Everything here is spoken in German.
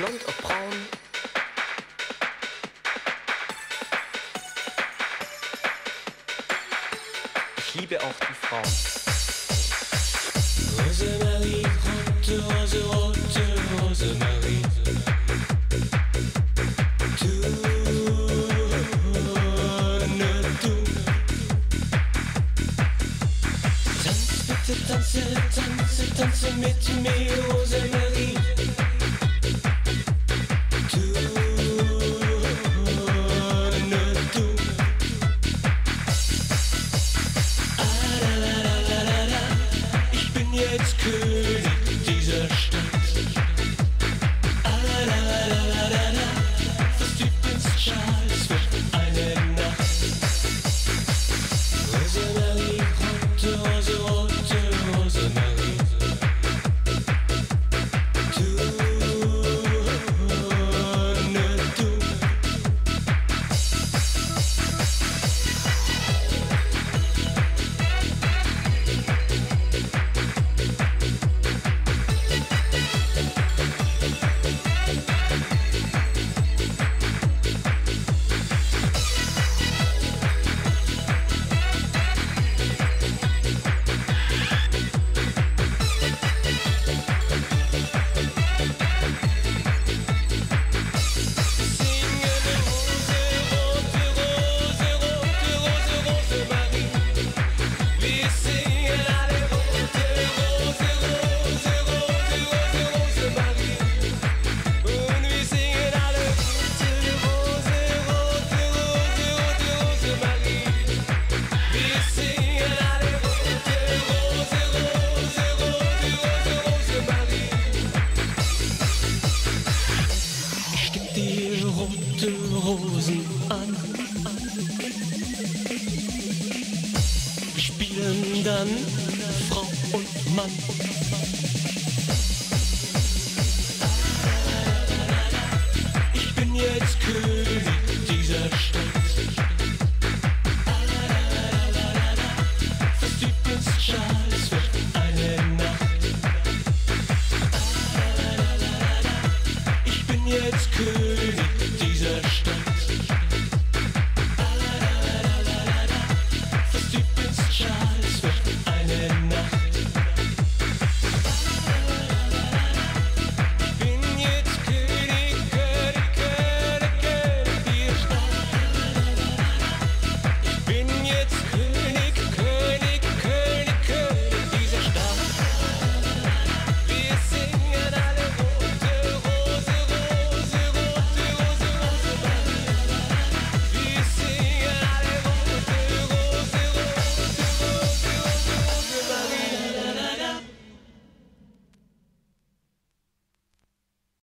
blond, ob braun. Ich liebe auch die Frauen. Rosemarie, rote Rose, rote Rosemarie. Tanze, tanze, tanze mit mir, Rosemarie. Just rote Rosen an. Wir Spielen dann Frau und Mann. Ich bin jetzt König dieser Stadt. Was gibt es Schals eine Nacht? Ich bin jetzt König.